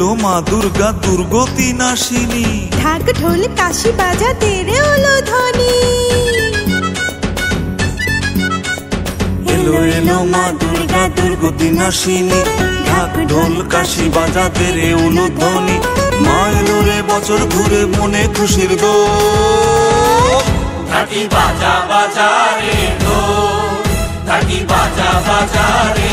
এলো মা দুর্গা দুর্গতি নাশিনী। ঢাক ঢোল কাশি বাজা রে ওলো ধ্বনি। এলো এলো মা দুর্গা দুর্গতি নাশিনী। ঢাক ঢোল কাশি বাজাতে রে উলুধ্বনি মা এলো রে বছর ঘুরে মনে খুশির দো ঢাকি বাজা বাজা রে ঢোল ঢাকি বাজা বাজা রে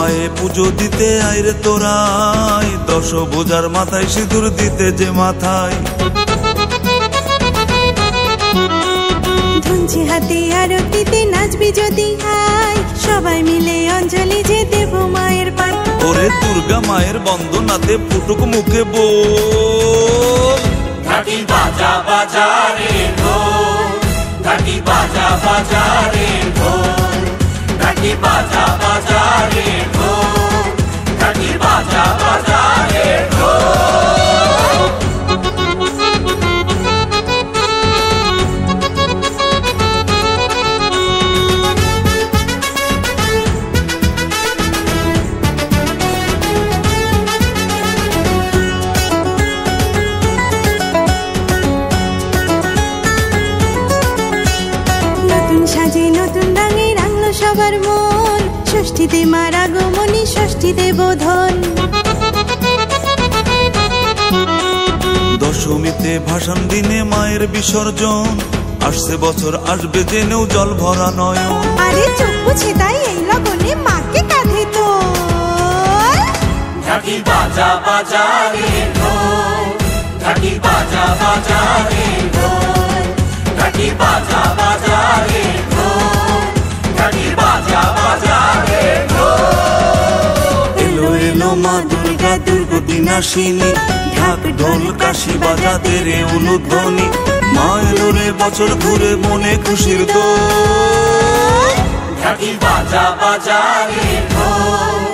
পায়ে পুজো দিতে আইরে তোরাই। দশ বোঝার মাথায় সিঁদুর দিতে যে মাথায়। ধুনছি হাতে আরতিতে নাচবি যদি আয়। সবাই মিলে অঞ্জলি যে দেব মায়ের পান ওরে দুর্গা মায়ের বন্দনাতে ফুটুক মুখে বল। ঢাকি বাজা বাজা রে ঢোল। ঢাকি বাজা বাজা রে ঢোল। ঢাকি বাজা বাজা রে ঢোল ঢাকি বাজা সবার মন ষষ্ঠীতে মার আগমনী ষষ্ঠীতে বোধন। দশমীতে ভাষণ দিনে মায়ের বিসর্জন। আসছে বছর আসবে জেনেও জল ভরা নয়ন। আরে চোখ বুঝে তাই এই লগনে মাকে কাঁধে তো ঢাকি বাজা বাজা রে ঢোল। ঢাকি বাজা বাজা রে ঢোল। ঢাকি বাজা বাজা রে মা দুর্গা দুর্গতি নাশিনী ঢাক ঢোল, কাশি বাজাতে রে অনুধ্বনি। মায়ের বছর ঘুরে মনে খুশির দোল। ঢাকি বাজা বাজা রে ঢোল।